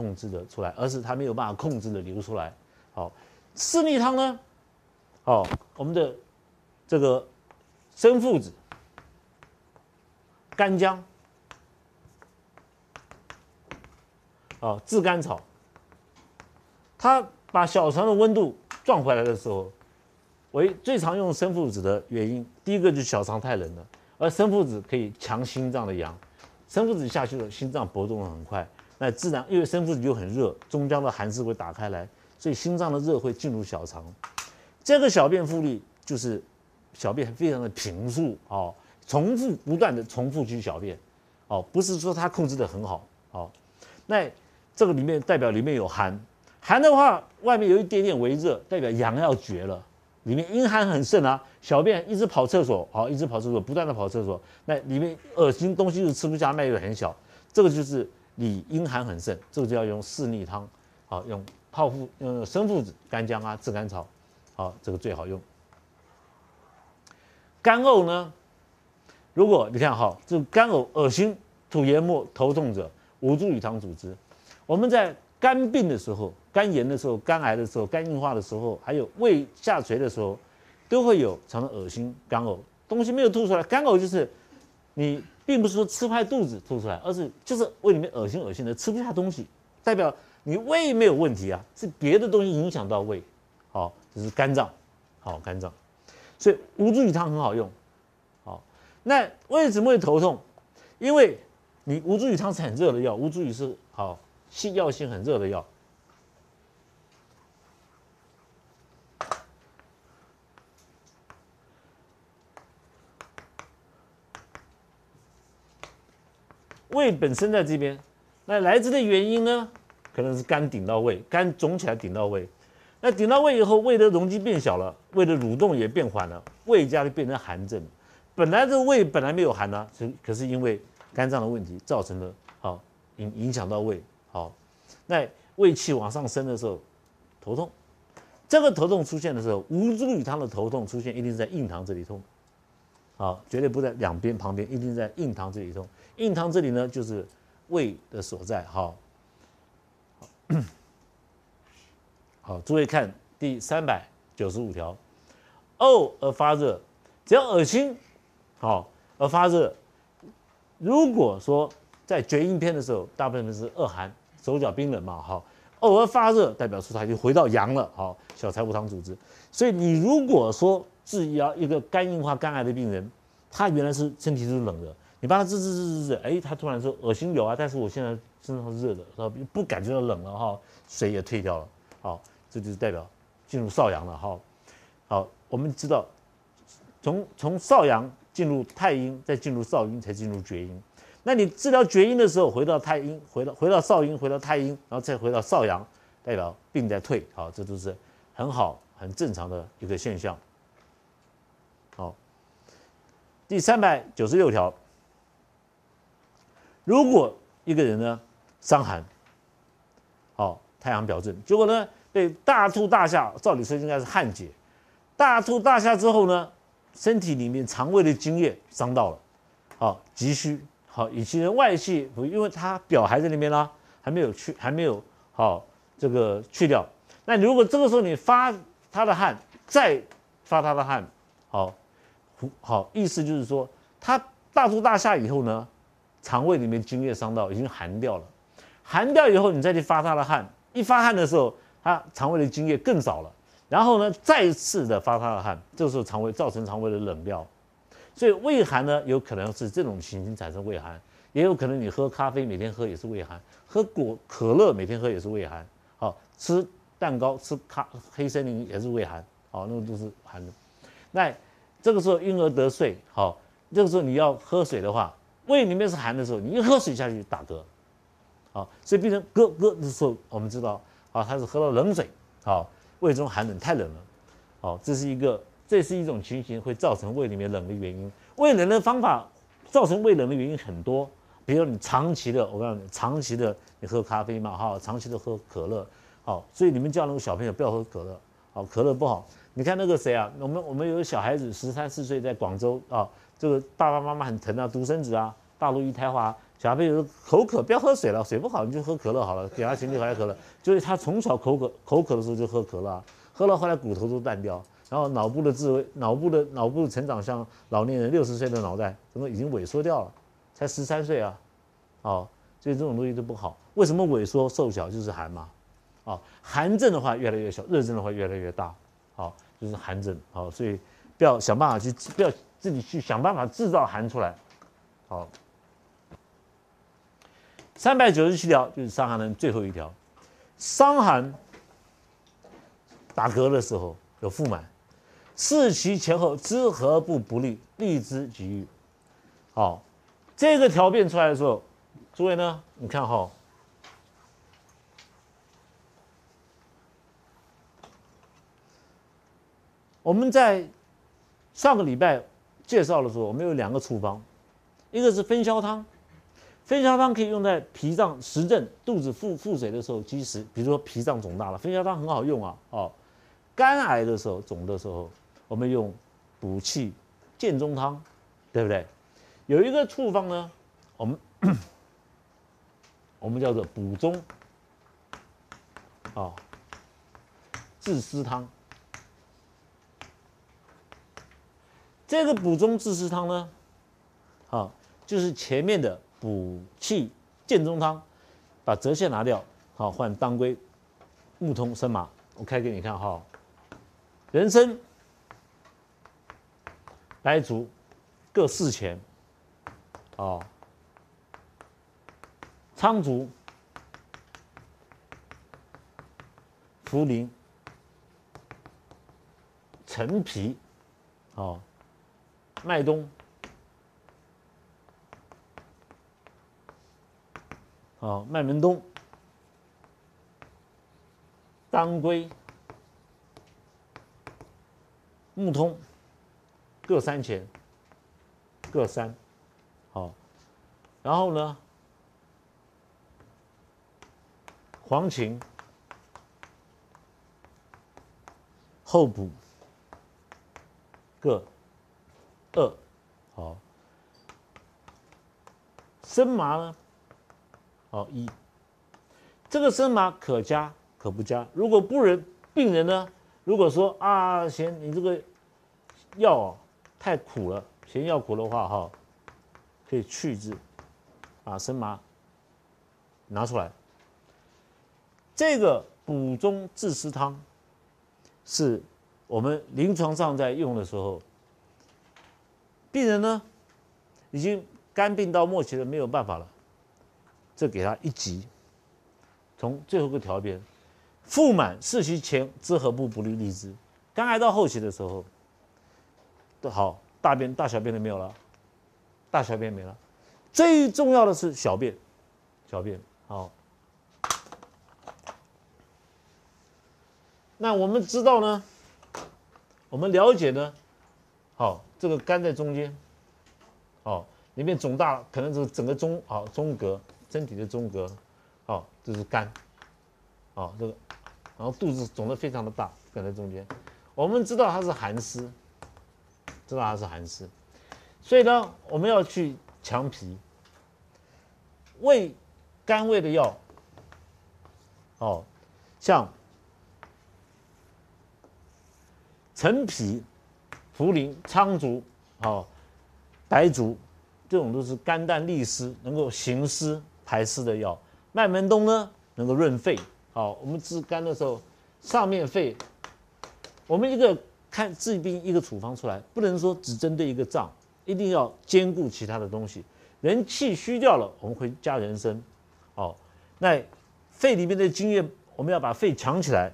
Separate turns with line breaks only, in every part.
控制的出来，而是它没有办法控制的流出来。好，四逆汤呢？好，我们的这个生附子、干姜、啊炙甘草，它把小肠的温度撞回来的时候，为最常用生附子的原因，第一个就是小肠太冷了，而生附子可以强心脏的阳，生附子下去了，心脏搏动的很快，那自然因为生附子就很热，中焦的寒湿会打开来，所以心脏的热会进入小肠，这个小便复利就是小便非常的平速哦，重复不断的重复去小便，哦，不是说它控制的很好，哦，那这个里面代表里面有寒，寒的话外面有一点点微热，代表阳要绝了，里面阴寒很盛啊，小便一直跑厕所，好，一直跑厕所，不断的跑厕所，那里面恶心东西又吃不下，脉又很小，这个就是你阴寒很盛，这个就要用四逆汤，好，用泡附用生附子、干姜啊、炙甘草，好，这个最好用。干呕呢？如果你看哈，这干呕、恶心、吐盐沫、头痛者，无助于汤主之。我们在肝病的时候、肝炎的时候、肝癌的时候、肝硬化的时候，还有胃下垂的时候，都会有常常恶心、干呕，东西没有吐出来。干呕就是你并不是说吃坏肚子吐出来，而是就是胃里面恶心恶心的，吃不下东西，代表你胃没有问题啊，是别的东西影响到胃。好，这是肝脏，好肝脏。所以吴茱萸汤很好用，好，那为什么会头痛？因为你吴茱萸汤是很热的药，吴茱萸是好性药性很热的药，胃本身在这边，那来自的原因呢，可能是肝顶到胃，肝肿起来顶到胃。那顶到胃以后，胃的容积变小了，胃的蠕动也变缓了，胃家就变成寒症。本来这胃本来没有寒呢，是可是因为肝脏的问题造成的，好影影响到胃，好，那胃气往上升的时候，头痛，这个头痛出现的时候，吴茱萸汤的头痛出现一定是在印堂这里痛，好，绝对不在两边旁边，一定在印堂这里痛。印堂这里呢，就是胃的所在，好。好，诸位看第三百九十五条，呕而发热，只要恶心，好而发热。如果说在厥阴篇的时候，大部分是恶寒，手脚冰冷嘛，好，偶尔发热，代表说他已经回到阳了，好，小柴胡汤组织。所以你如果说治疗一个肝硬化、肝癌的病人，他原来是身体是冷的，你帮他治治治治治，哎，他突然说恶心有啊，但是我现在身上是热的，他不感觉到冷了哈，水也退掉了，好。这就是代表进入少阳了哈，好，我们知道从从少阳进入太阴，再进入少阴，才进入厥阴。那你治疗厥阴的时候，回到太阴，回到回到少阴，回到太阴，然后再回到少阳，代表病在退，好，这都是很好很正常的一个现象。好，第三百九十六条，如果一个人呢伤寒，好，太阳表证，结果呢？被大吐大下，照理说应该是汗解。大吐大下之后呢，身体里面肠胃的津液伤到了，好急需，好以其人外气，因为他表还在那边啦，还没有去，还没有好这个去掉。那如果这个时候你发他的汗，再发他的汗，好，好意思就是说，他大吐大下以后呢，肠胃里面津液伤到，已经寒掉了，寒掉以后你再去发他的汗，一发汗的时候。他肠胃的津液更少了，然后呢，再次的发他的汗，这个时候肠胃造成肠胃的冷掉，所以胃寒呢，有可能是这种情形产生胃寒，也有可能你喝咖啡每天喝也是胃寒，喝果可乐每天喝也是胃寒，好吃蛋糕吃咖黑森林也是胃寒，好那个都是寒的。那这个时候婴儿得睡，好这个时候你要喝水的话，胃里面是寒的时候，你一喝水下去打嗝，好，所以病人咯咯的时候，我们知道。啊，他是喝了冷水，好，胃中寒冷太冷了，好，这是一个，这是一种情形会造成胃里面冷的原因。胃冷的方法造成胃冷的原因很多，比如你长期的，我告诉你，长期的你喝咖啡嘛，哈，长期的喝可乐，好，所以你们叫那个小朋友不要喝可乐，好，可乐不好。你看那个谁啊，我们我们有个小孩子十三四岁在广州啊，这个爸爸妈妈很疼啊，独生子啊，大陆一胎化，小朋友口渴，不要喝水了，水不好你就喝可乐好了，给他前就喝可乐。就是他从小口渴，口渴的时候就喝可乐，喝了后来骨头都断掉，然后脑部的智慧，脑部的脑部成长像老年人六十岁的脑袋，怎么已经萎缩掉了？才十三岁啊，哦，所以这种东西都不好。为什么萎缩瘦小就是寒嘛？哦，寒症的话越来越小，热症的话越来越大，好，就是寒症。好，所以不要想办法去，不要自己去想办法制造寒出来。好。三百九十七条就是伤寒的最后一条，伤寒打嗝的时候有腹满，视其前后知何不不利，利之即愈。好，这个条变出来的时候，诸位呢，你看哈，我们在上个礼拜介绍的时候，我们有两个处方，一个是分消汤。分消汤可以用在脾脏实症、肚子腹腹水的时候积食，比如说脾脏肿大了，分消汤很好用啊。哦，肝癌的时候肿的时候，我们用补气健中汤，对不对？有一个处方呢，我们我们叫做补中啊治湿汤。这个补中治湿汤呢，好，就是前面的。补气健中汤，把泽泻拿掉，好换当归、木通、生麻。我开给你看哈，人参、白术各四钱，哦，苍术、茯苓、陈皮，哦，麦冬。哦，麦门冬、当归、木通。各三钱，各三。好，然后呢，黄芩、后补各二。好，生麻呢？好一，这个生麻可加可不加。如果不人病人呢，如果说啊嫌你这个药太苦了，嫌药苦的话哈，可以去之，把生麻拿出来。这个补中治湿汤，是我们临床上在用的时候，病人呢已经肝病到末期了，没有办法了。这给他一急，从最后个条边，腹满视其前之何部不利利之。肝癌到后期的时候，都好大便大小便都没有了，大小便没了，最重要的是小便，小便好。那我们知道呢，我们了解呢，好，这个肝在中间，好，里面肿大，可能是整个中好中隔。身体的中隔，哦，这是肝，哦，这个，然后肚子肿得非常的大，搁在中间。我们知道它是寒湿，知道它是寒湿，所以呢，我们要去强脾，胃肝胃的药，哦，像陈皮、茯苓、苍术、哦，白术，这种都是肝胆利湿，能够行湿。排湿的药，麦门冬呢能够润肺。好，我们治肝的时候，上面肺，我们一个看治病一个处方出来，不能说只针对一个脏，一定要兼顾其他的东西。人气虚掉了，我们会加人参。哦，那肺里面的津液，我们要把肺强起来，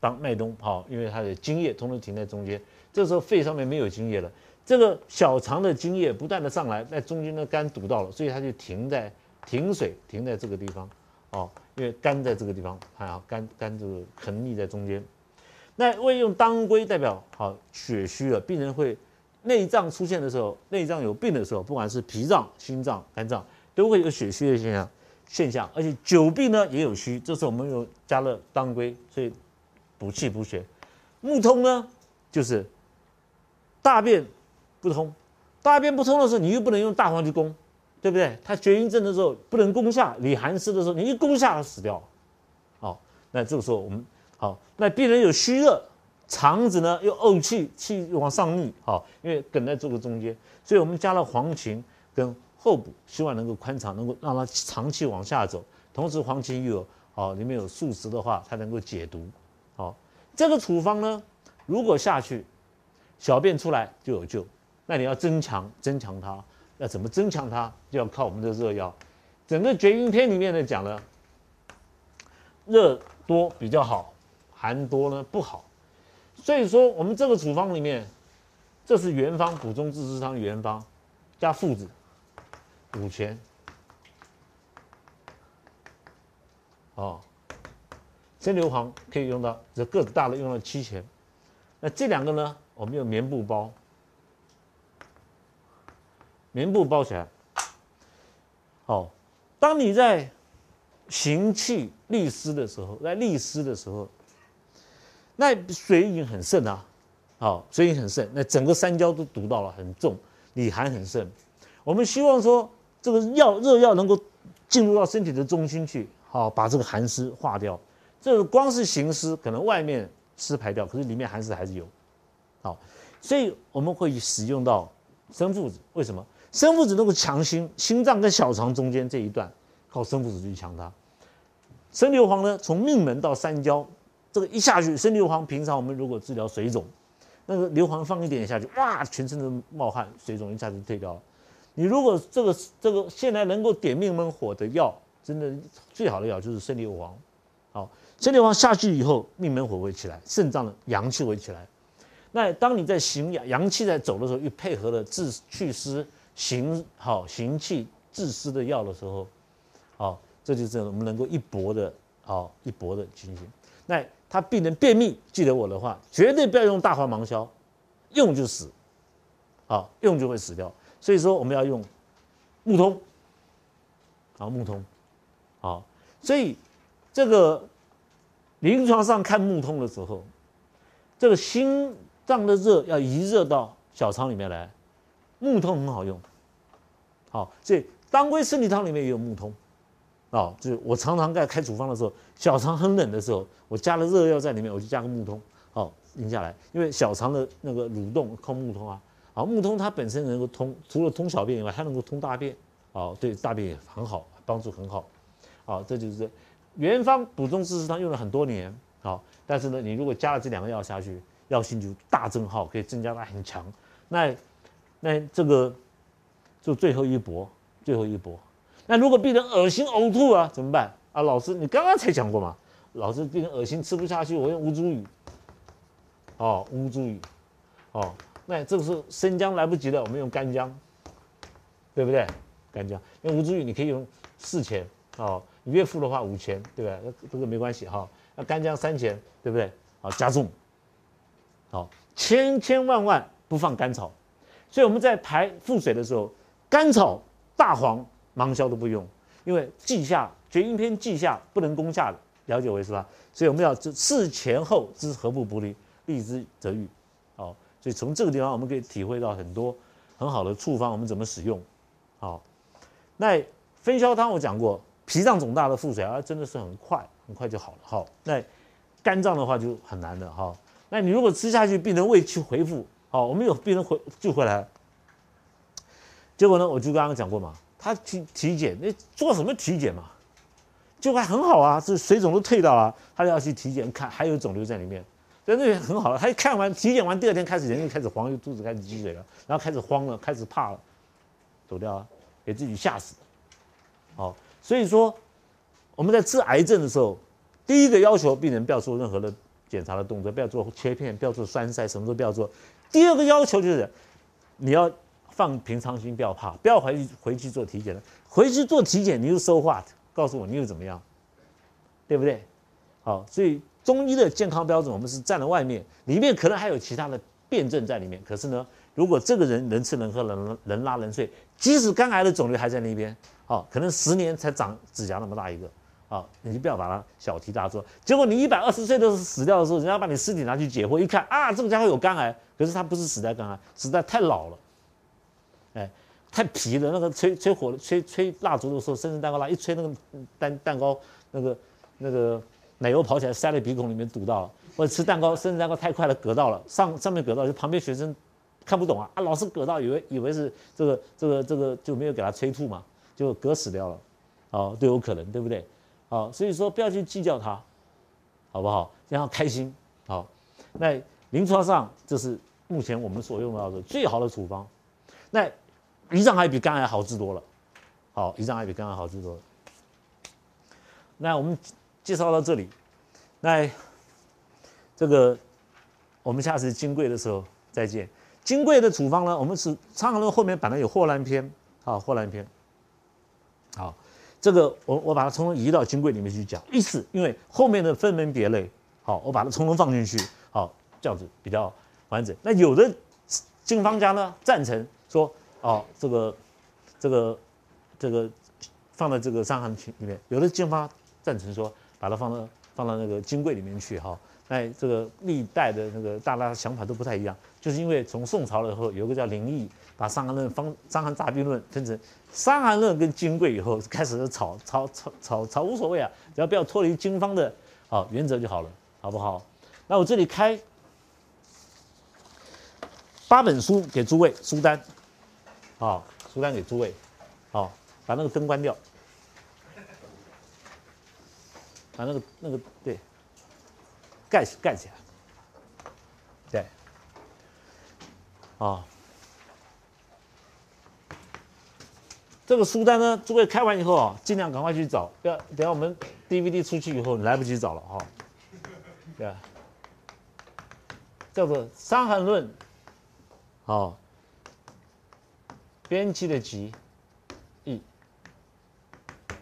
当麦冬。好，因为它的津液通通停在中间，这时候肺上面没有津液了，这个小肠的津液不断的上来，在中间的肝堵到了，所以它就停在。停水停在这个地方，哦，因为肝在这个地方，看啊，肝肝这个横逆在中间。那胃用当归代表好血虚了，病人会内脏出现的时候，内脏有病的时候，不管是脾脏、心脏、肝脏，都会有血虚的现象现象。而且久病呢也有虚，这时候我们有加了当归，所以补气补血。木通呢就是大便不通，大便不通的时候，你又不能用大黄去攻。对不对？他厥阴症的时候不能攻下，里寒湿的时候，你一攻下它死掉。好，那这个时候我们好，那病人有虚热，肠子呢又怄气，气往上逆，好，因为梗在这个中间，所以我们加了黄芩跟厚补，希望能够宽肠，能够让它长气往下走。同时黄芩又有好，里面有素食的话，它能够解毒。好，这个处方呢，如果下去，小便出来就有救。那你要增强，增强它，要怎么增强它？就要靠我们的热药。整个绝阴篇里面呢讲了，热多比较好，寒多呢不好。所以说我们这个处方里面，这是原方补中治湿汤原方，加附子五钱。哦，生硫磺可以用到，这个子大的用到七钱。那这两个呢，我们用棉布包。棉布包起来，好。当你在行气利湿的时候，在利湿的时候，那水已经很盛啊，好，水已经很盛，那整个三焦都堵到了，很重，里寒很盛。我们希望说，这个药热药能够进入到身体的中心去，好，把这个寒湿化掉。这个光是行湿，可能外面湿排掉，可是里面寒湿还是有，好，所以我们会使用到生附子，为什么？生附子能够强心，心脏跟小肠中间这一段，靠生附子去强它。生硫磺呢，从命门到三焦，这个一下去，生硫磺平常我们如果治疗水肿，那个硫磺放一点下去，哇，全身都冒汗，水肿一下子退掉了。你如果这个这个现在能够点命门火的药，真的最好的药就是生硫磺。好，生硫磺下去以后，命门火会起来，肾脏的阳气会起来。那当你在行阳阳气在走的时候，又配合了治祛湿。行好行气治湿的药的时候，好，这就是我们能够一搏的，好一搏的情形。那他病人便秘，记得我的话，绝对不要用大黄芒硝，用就死，好用就会死掉。所以说我们要用木通，啊木通，好，所以这个临床上看木通的时候，这个心脏的热要移热到小肠里面来。木通很好用，好，所以当归生理汤里面也有木通，啊，就是我常常在开处方的时候，小肠很冷的时候，我加了热药在里面，我就加个木通，好，拧下来，因为小肠的那个蠕动靠木通啊，好，木通它本身能够通，除了通小便以外，它能够通大便，好，对大便也很好，帮助很好，好，这就是原方补中治湿汤用了很多年，好，但是呢，你如果加了这两个药下去，药性就大增号，可以增加到很强，那。那这个就最后一搏，最后一搏。那如果病人恶心呕吐啊，怎么办啊？老师，你刚刚才讲过嘛？老师，病人恶心吃不下去，我用乌猪羽。哦，乌猪羽。哦，那这个是生姜来不及了，我们用干姜，对不对？干姜用乌猪羽，你可以用四钱哦。你岳父的话五钱，对不对？这个没关系哈。那干姜三钱，对不对？好，加重。好，千千万万不放甘草。所以我们在排腹水的时候，甘草、大黄、芒硝都不用，因为季下绝阴篇季下不能攻下的，了解我意思吧？所以我们要知事前后之合不不利，利之则愈。好，所以从这个地方我们可以体会到很多很好的处方，我们怎么使用？好，那分销汤我讲过，脾脏肿大的腹水啊，真的是很快很快就好了。好，那肝脏的话就很难的哈。那你如果吃下去，病人胃气回复。好，我们有病人回就回来，结果呢，我就刚刚讲过嘛，他体体检，那做什么体检嘛？就还很好啊，这水肿都退掉了，他要去体检看，还有肿瘤在里面，在那边很好了。他一看完体检完，第二天开始人就开始黄，肚子开始积水了，然后开始慌了，开始怕了，走掉了，给自己吓死。好，所以说我们在治癌症的时候，第一个要求病人不要做任何的检查的动作，不要做切片，不要做栓塞，什么都不要做。第二个要求就是，你要放平常心，不要怕，不要回去回去做体检了。回去做体检，你又 so what？告诉我你又怎么样，对不对？好，所以中医的健康标准，我们是站在外面，里面可能还有其他的辩证在里面。可是呢，如果这个人能吃能喝能能拉能睡，即使肝癌的肿瘤还在那边，好，可能十年才长指甲那么大一个。好，你就不要把它小题大做。结果你一百二十岁的时候死掉的时候，人家把你尸体拿去解剖，一看啊，这个家伙有肝癌，可是他不是死在肝癌，死在太老了。哎，太皮了。那个吹吹火吹吹蜡烛的时候，生日蛋糕蜡一吹，那个蛋蛋糕那个那个奶油跑起来，塞在鼻孔里面堵到了。或者吃蛋糕，生日蛋糕太快了，割到了，上上面割到，就旁边学生看不懂啊啊，老师割到，以为以为是这个这个这个就没有给他催吐嘛，就割死掉了，哦，都有可能，对不对？好，所以说不要去计较它，好不好？让他开心。好，那临床上这是目前我们所用到的最好的处方。那胰脏癌比肝癌好治多了。好，胰脏癌比肝癌好治多了。那我们介绍到这里，那这个我们下次金贵的时候再见。金贵的处方呢，我们是苍寒论后面本来有霍乱篇，好，霍乱篇，好。这个我我把它从移到金柜里面去讲，意思因为后面的分门别类，好，我把它从头放进去，好，这样子比较完整。那有的经方家呢赞成说，哦，这个这个这个放在这个伤寒群里面，有的经方赞成说把它放到放到那个金柜里面去，哈。那这个历代的那个大家想法都不太一样，就是因为从宋朝了以后，有个叫林毅，把《伤寒论》方《伤寒杂病论》分成《伤寒论》跟《金匮》以后，开始吵吵吵吵吵无所谓啊，只要不要脱离经方的啊原则就好了，好不好？那我这里开八本书给诸位书单，啊，书单给诸位，好，把那个灯关掉，把那个那个对。盖起盖起来，对，啊，这个书单呢，诸位开完以后啊，尽量赶快去找，不要等下我们 DVD 出去以后，来不及找了哈，对，叫做《伤寒论》，好，编辑的集义，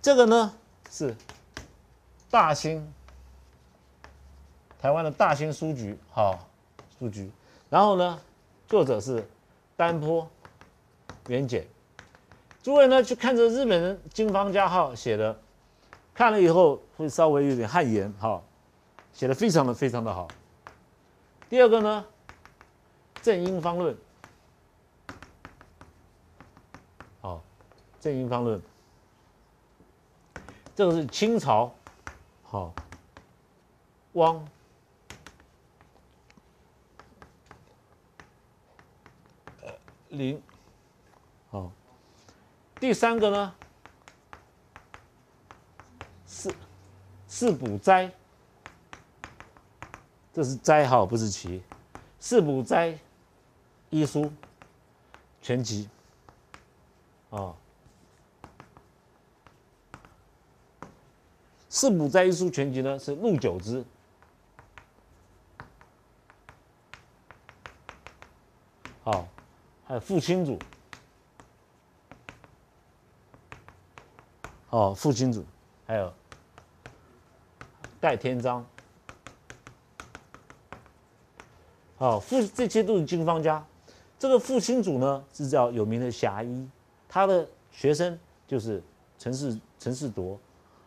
这个呢是大兴。台湾的大兴书局，好书局，然后呢，作者是丹坡元简，诸位呢去看这日本人金方家号写的，看了以后会稍微有点汗颜，哈，写的非常的非常的好。第二个呢，正阴方论，正阴方论，这个是清朝，好，汪。林，好，第三个呢？是四补斋，这是斋号，不是旗。是补斋医书全集，啊，四补斋一书全集呢是陆九之，好。还有父亲主，哦，父亲主，还有戴天章，哦，父这些都是经方家。这个父亲主呢是叫有名的侠医，他的学生就是陈世陈世铎，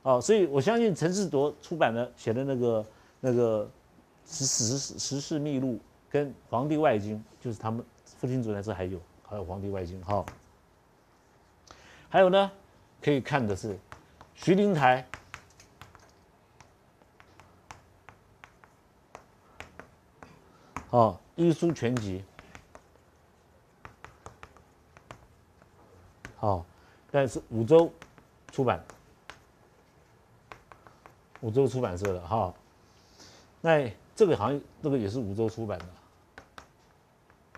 哦，所以我相信陈世铎出版的写的那个那个十十十世秘录跟《黄帝外经》就是他们。父亲组呢这还有，还有《黄帝外经》哈，还有呢，可以看的是徐灵台，哦，《医书全集》，好，但是五洲出版，五洲出版社的哈，那这个好像这个也是五洲出版的，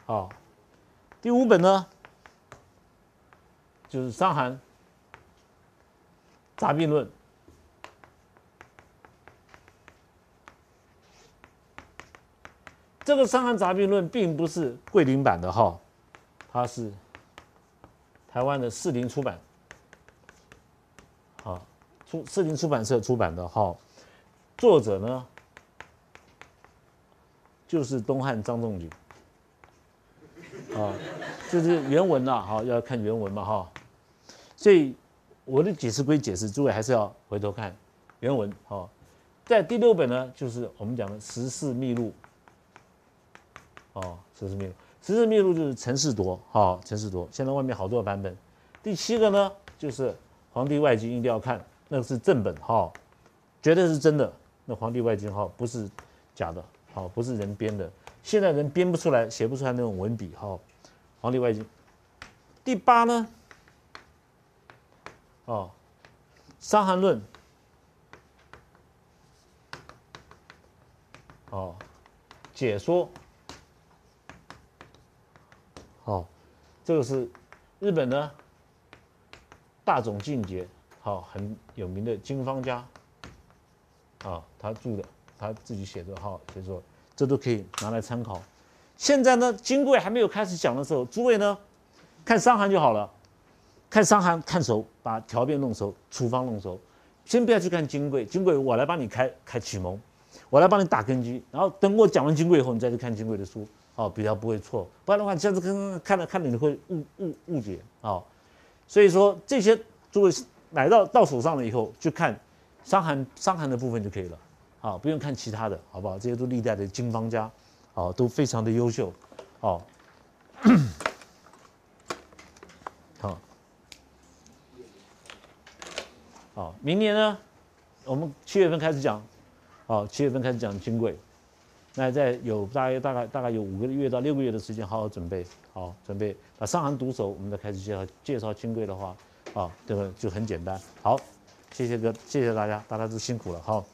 好。第五本呢，就是《伤寒杂病论》。这个《伤寒杂病论》并不是桂林版的哈，它是台湾的士林出版，出士林出版社出版的哈。作者呢，就是东汉张仲景。啊，就是原文呐，哈，要看原文嘛，哈。所以我的解释归解释，诸位还是要回头看原文，哈。在第六本呢，就是我们讲的《十四秘录》，哦，《十四秘录》十字秘录就是陈世铎，好，陈世铎。现在外面好多版本。第七个呢，就是《黄帝外经》，一定要看，那个是正本，哈，绝对是真的。那《黄帝外经》哈不是假的，好，不是人编的。现在人编不出来，写不出来那种文笔，哈，《黄帝外经》。第八呢，哦，《伤寒论》，哦，解说。好，这个是日本呢大种进节，好很有名的经方家，啊，他著的，他自己写的，哈，所以说这都可以拿来参考。现在呢，金匮还没有开始讲的时候，诸位呢看伤寒就好了，看伤寒看熟，把条辨弄熟，处方弄熟，先不要去看金匮，金匮我来帮你开开启蒙，我来帮你打根基，然后等我讲完金匮以后，你再去看金匮的书。哦，比较不会错，不然的话，这样子看看了看了你会误误误解啊。所以说这些诸位买到到手上了以后，就看伤寒伤寒的部分就可以了，好，不用看其他的，好不好？这些都历代的经方家，啊，都非常的优秀，哦，好，好，明年呢，我们七月份开始讲，好，七月份开始讲金贵。那在有大概大概大概有五个月到六个月的时间，好好准备，好准备把伤寒读熟，我们再开始介绍介绍金匮的话，啊，这个就很简单。好，谢谢哥，谢谢大家，大家都辛苦了，好。